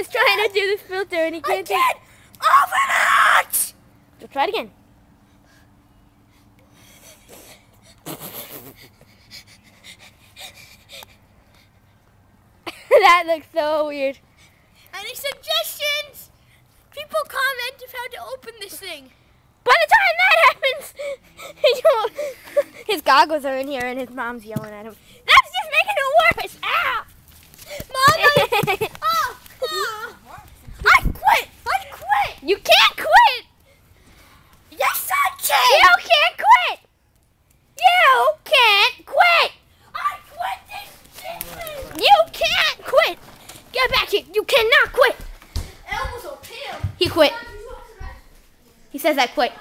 is trying to do this filter and he can't. do- can't open it! So try it again. that looks so weird. Any suggestions? People comment of how to open this thing. By the time that happens, his goggles are in here and his mom's yelling at him. That's just making it worse. Ow! Mom, I, oh, oh. I quit! I quit! You can't quit. Yes, I can! You can! can't quit. You can't quit. I quit this shit! You can't quit. Get back here. You cannot quit. Elbows will kill. He quit. He says I quit.